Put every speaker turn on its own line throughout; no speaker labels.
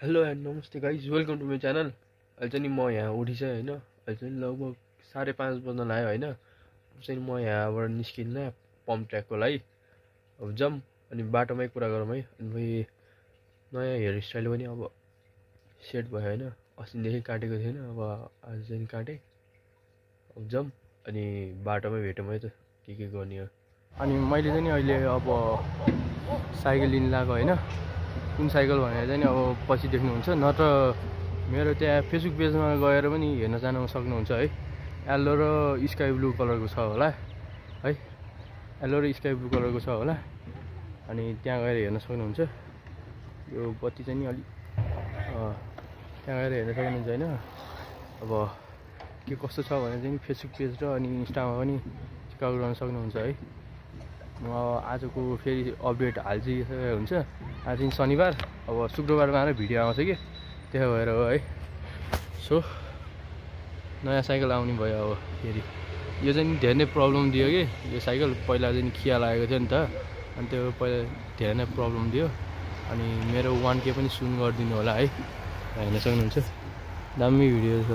Hello and नमस्ते guys welcome to my channel अहिले चाहिँ नि म यहाँ उठिसकेँ होइन? अहिले चाहिँ लगभग साढे पाँच बज्न लाग्यो होइन? चाहिँ म यहाँबाट निस्किन्न पम्प ट्र्याकको लागि। अब जाउँ अनि बाटोमै कुरा गरौँ है। अनि नयाँ हेयर स्टाइल पनि अब सेट भयो होइन? अस्तिदेखि काटेको थिएन अब आज चाहिँ काटेँ। अब जाउँ अनि बाटोमै भेटौँ है त के के गर्ने अनि मैले चाहिँ अहिले अब साइकल लिनु लगाएको होइन? कुन साइकल भनेर चाहिँ अब पछि देख्नुहुन्छ। नत्र मेरो त्यहाँ फेसबुक पेजमा गएर पनि हेर्न जानु सक्नुहुन्छ है। यल्लो र स्काई ब्लू कलरको छ होला है। यल्लो र स्काई ब्लू कलरको छ होला। अनि त्यहाँ गएर हेर्न सक्नुहुन्छ। यो बत्ती चाहिँ नि अलिक त्यहाँ गएर हेर्न सक्नुहुन्छ होइन। अब के कस्तो छ भने चाहिँ फेसबुक पेज र अनि इन्स्टामा पनि चेकआउट गर्न सक्नुहुन्छ है। म आजको फेरि अपडेट हालिसकेको हुन्छ। आज शनिबार अब शुक्रबार मात्रै भिडियो आउँछ कि। त्यही भएर हो है। सो नयाँ साइकल आउने भयो अब फेरि। यो चाहिँ धेरै नै प्रब्लम दियो कि। यो साइकल पहिला चाहिँ खिया लागेको थियो नि त। अनि त्यो पहिला धेरै नै प्रब्लम दियो। अनि मेरो वान के पनि सुन गरिदिनु होला है। हेर्न सक्नुहुन्छ। दामी भिडियो छ।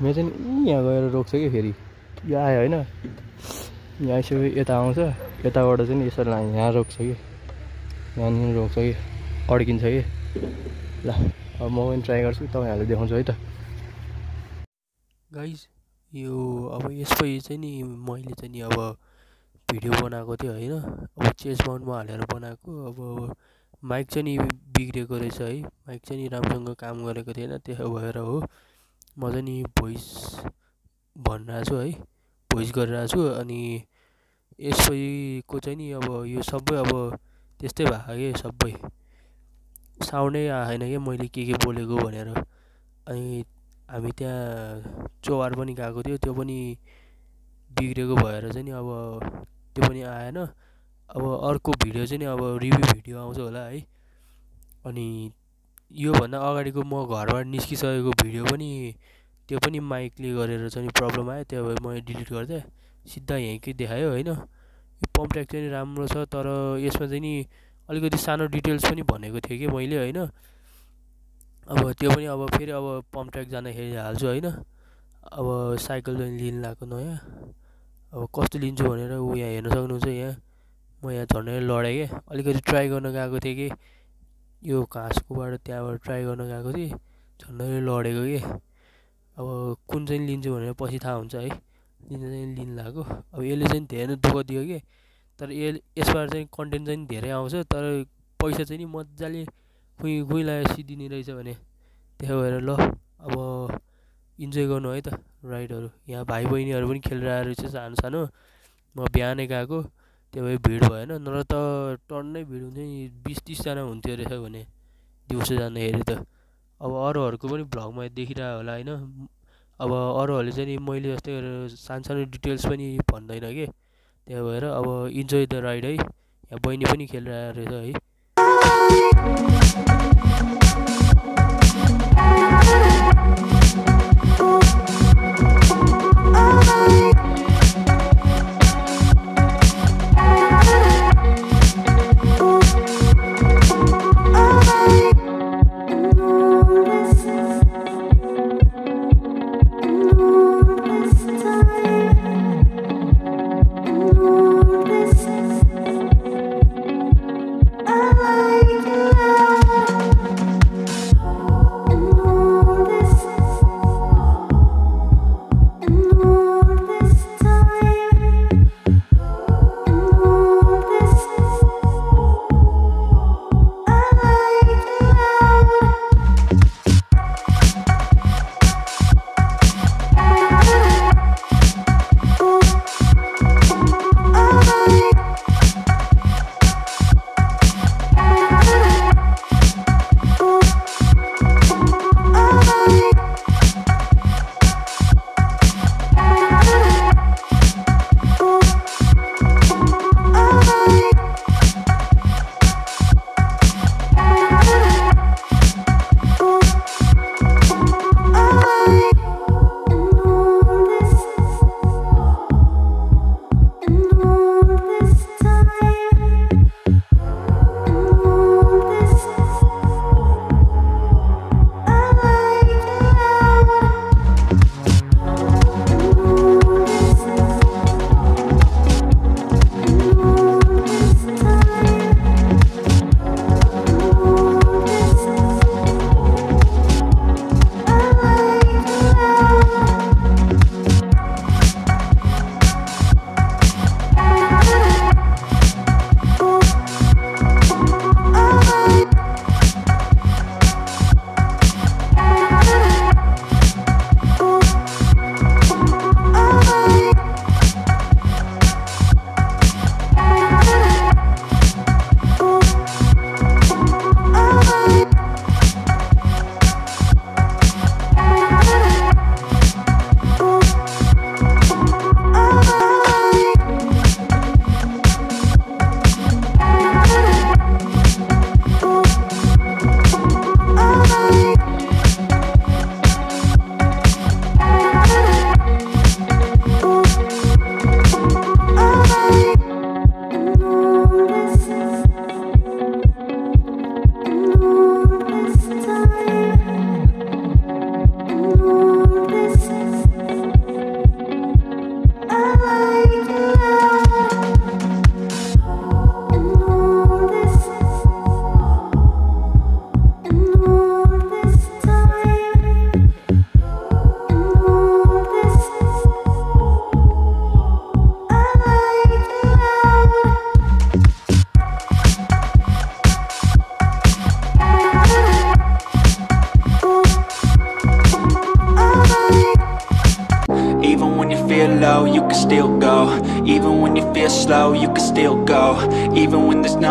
मेरो चाहिँ यहाँ गएर रोक्छ कि फेरि। यो आयो होइन। यहाँ आइसक्यो यता आउँछ। यताबाट चाहिँ यसरी यहाँ रोक्छ कि? यहाँनिर रोक्छ कि? अड्किन्छ कि? ल अब म पनि ट्राई गर्छु तपाईँहरूले देखाउँछु है त।
गाइज यो अब यसको चाहिँ नि मैले चाहिँ नि अब भिडियो बनाएको थिएँ होइन। अब चेस माउन्टमा हालेर बनाएको अब माइक चाहिँ नि बिग्रेको रहेछ है। माइक चाहिँ नि राम्रोसँग काम गरेको थिएन त्यही भएर हो। म चाहिँ नि भोइस भनिरहेको छु है भोइस गरिरहेको छु अनि यसैको चाहिँ नि अब यो सबै अब त्यस्तै भएको कि सबै। साउन्डै आएन क्या मैले के के बोलेको भनेर। अनि हामी त्यहाँ चौहार पनि गएको थियो त्यो पनि बिग्रेको भएर चाहिँ नि अब त्यो पनि आएन। अब अर्को भिडियो चाहिँ नि अब रिभ्यू भिडियो आउँछ होला है। अनि योभन्दा अगाडिको म घरबाट निस्किसकेको भिडियो पनि त्यो पनि माइकले गरेर चाहिँ प्रब्लम आयो त्यही भएर मैले डिलिट गरिदिएँ सिधा यहीँकै देखायो होइन? यो पम्प ट्र्याक चाहिँ राम्रो छ तर यसमा चाहिँ नि अलिकति सानो डिटेल्स पनि भनेको थिएँ कि मैले होइन? अब त्यो पनि अब फेरि अब पम्प ट्र्याक जाँदाखेरि हाल्छु होइन? अब साइकल चाहिँ लिनु लगाएको नयाँ। अब कस्तो लिन्छु भनेर ऊ यहाँ हेर्न सक्नुहुन्छ यहाँ। म यहाँ झन्डै लडेँ क्या अलिकति ट्राई गर्न गएको थिएँ कि। यो घाँसकोबाट त्यहाँबाट ट्राई गर्न गएको थिएँ। झन्डै लडेको कि? अब कुन चाहिँ लिन्छु भनेर पछि थाहा हुन्छ है। लिन चाहिँ लिनु लगाएको अब यसले चाहिँ धेरै दुःख दियो कि? तर यसले यसबाट चाहिँ कन्टेन्ट चाहिँ धेरै आउँछ। तर पैसा चाहिँ नि मजाले खुइ खुइ लगाएर सिद्धिने रहेछ भने त्यही भएर ल अब इन्जोय गर्नु है त राइडहरू यहाँ भाइ बहिनीहरू पनि खेलिरहेको रहेछ सानो सानो। म बिहानै गएको त्यो भए भिड भएन। नत्र त टन्नै भिड हुन्थ्यो नि बिस तिसजना हुन्थ्यो रहेछ भने दिउँसो जाँदाखेरि त। अब अरूहरूको पनि भ्लगमा देखिरहेको होला होइन। अब अरूहरूले चाहिँ नि मैले जस्तै गरेर सानो सानो डिटेल्स पनि भन्दैन कि। त्यही भएर अब इन्जोय द राइड है। यहाँ बहिनी पनि खेलिरहेको रहेछ है.
can still go. Even when you feel slow, you can still go. Even when there's no